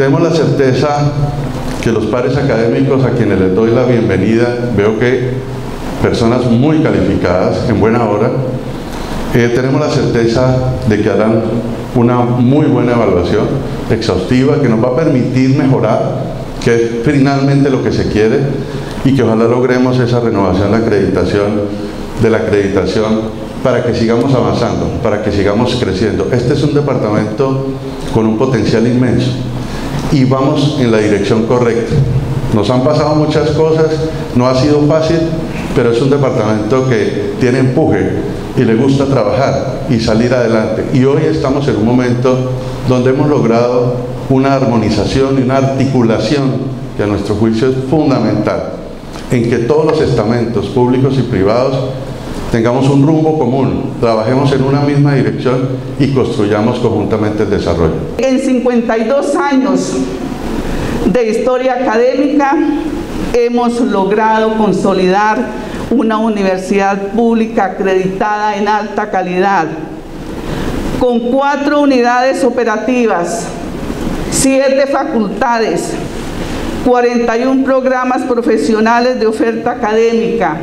Tenemos la certeza que los pares académicos a quienes les doy la bienvenida, veo que personas muy calificadas, en buena hora, eh, tenemos la certeza de que harán una muy buena evaluación exhaustiva que nos va a permitir mejorar, que es finalmente lo que se quiere, y que ojalá logremos esa renovación, la acreditación de la acreditación para que sigamos avanzando, para que sigamos creciendo. Este es un departamento con un potencial inmenso y vamos en la dirección correcta. Nos han pasado muchas cosas, no ha sido fácil, pero es un departamento que tiene empuje y le gusta trabajar y salir adelante. Y hoy estamos en un momento donde hemos logrado una armonización y una articulación que a nuestro juicio es fundamental, en que todos los estamentos públicos y privados tengamos un rumbo común, trabajemos en una misma dirección y construyamos conjuntamente el desarrollo. En 52 años de historia académica hemos logrado consolidar una universidad pública acreditada en alta calidad, con cuatro unidades operativas, siete facultades, 41 programas profesionales de oferta académica,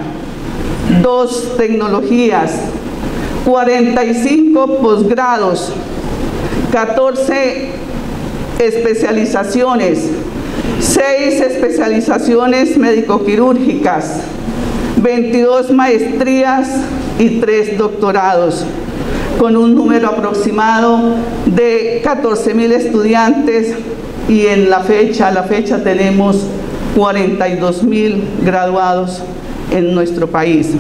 dos tecnologías, 45 posgrados, 14 especializaciones, 6 especializaciones médico-quirúrgicas, 22 maestrías y 3 doctorados, con un número aproximado de 14 mil estudiantes y en la fecha, a la fecha tenemos 42 mil graduados en nuestro país.